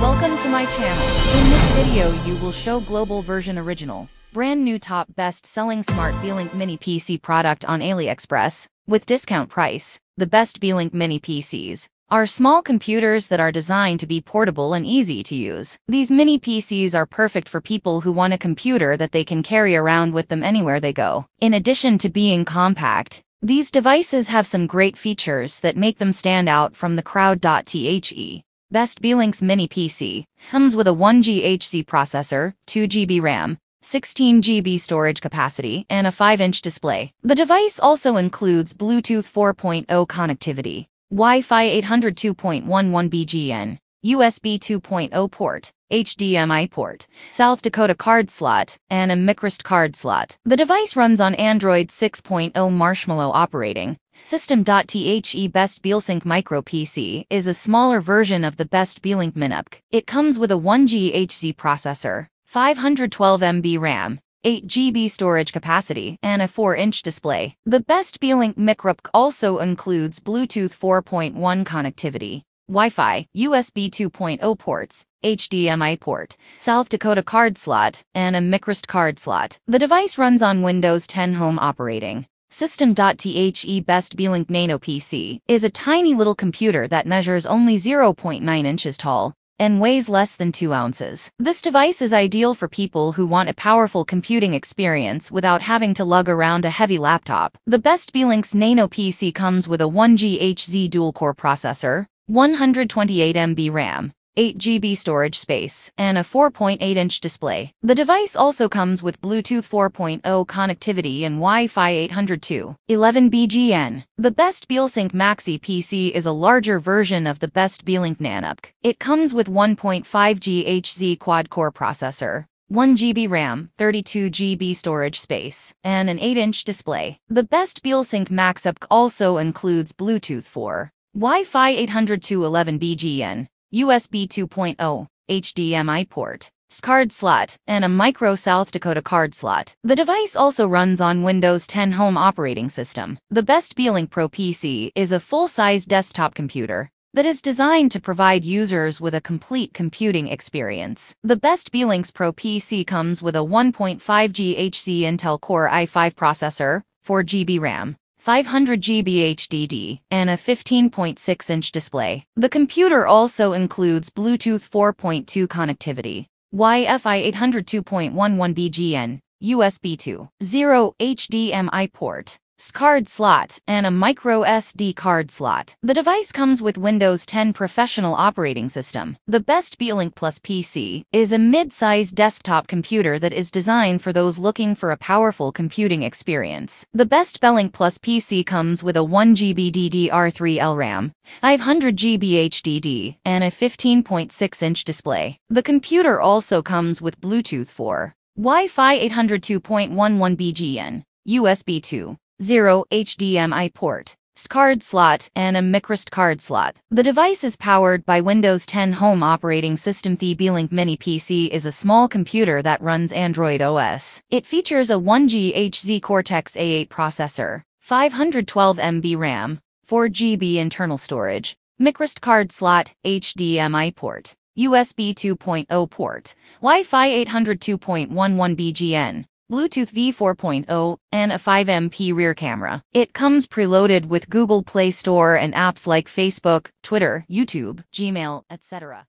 Welcome to my channel. In this video you will show global version original, brand new top best selling smart Beelink mini PC product on AliExpress, with discount price. The best Beelink mini PCs are small computers that are designed to be portable and easy to use. These mini PCs are perfect for people who want a computer that they can carry around with them anywhere they go. In addition to being compact, these devices have some great features that make them stand out from the crowd. The Best Beelink's mini PC comes with a 1GHz processor, 2GB RAM, 16GB storage capacity, and a 5-inch display. The device also includes Bluetooth 4.0 connectivity, Wi-Fi 802.11 BGN, USB 2.0 port, HDMI port, South Dakota card slot, and a microSD card slot. The device runs on Android 6.0 Marshmallow operating System.The Best Beelink Micro PC is a smaller version of the Best Beelink Mini PC. It comes with a 1GHz processor, 512 MB RAM, 8 GB storage capacity, and a 4-inch display. The Best Beelink Micro PC also includes Bluetooth 4.1 connectivity, Wi-Fi, USB 2.0 ports, HDMI port, South Dakota card slot, and a microSD card slot. The device runs on Windows 10 Home operating. System.The Best Beelink Nano PC is a tiny little computer that measures only 0.9 inches tall and weighs less than 2 ounces. This device is ideal for people who want a powerful computing experience without having to lug around a heavy laptop. The Best Beelink's Nano PC comes with a 1GHz dual-core processor, 128 MB RAM, 8 GB storage space, and a 4.8-inch display. The device also comes with Bluetooth 4.0 connectivity and Wi-Fi 802.11 BGN. The Best Beelink Maxi PC is a larger version of the Best Beelink Nano PC. It comes with 1.5 GHz quad-core processor, 1 GB RAM, 32 GB storage space, and an 8-inch display. The Best Beelink MaxUp also includes Bluetooth 4. Wi-Fi 802.11 BGN, USB 2.0, HDMI port, card slot, and a micro South Dakota card slot. The device also runs on Windows 10 Home operating system. The Best Beelink Pro PC is a full-size desktop computer that is designed to provide users with a complete computing experience. The Best Beelink's Pro PC comes with a 1.5 GHz Intel Core i5 processor, 4 GB RAM, 500 GB HDD, and a 15.6-inch display. The computer also includes Bluetooth 4.2 connectivity, Wi-Fi 802.11 BGN, USB 2.0 HDMI port, card slot, and a micro SD card slot. The device comes with Windows 10 Professional operating system. The Best Beelink Plus PC is a mid-sized desktop computer that is designed for those looking for a powerful computing experience. The Best Beelink Plus PC comes with a 1GB DDR3 LRAM, 500GB HDD, and a 15.6-inch display. The computer also comes with Bluetooth 4, Wi-Fi 802.11 BGN, USB 2, 0 HDMI port, card slot, and a microSD card slot. The device is powered by Windows 10 Home operating system. The Beelink Mini PC is a small computer that runs Android OS. It features a 1GHz Cortex-A8 processor, 512 MB RAM, 4 GB internal storage, microSD card slot, HDMI port, USB 2.0 port, Wi-Fi 802.11 BGN, Bluetooth V4.0, and a 5MP rear camera. It comes preloaded with Google Play Store and apps like Facebook, Twitter, YouTube, Gmail, etc.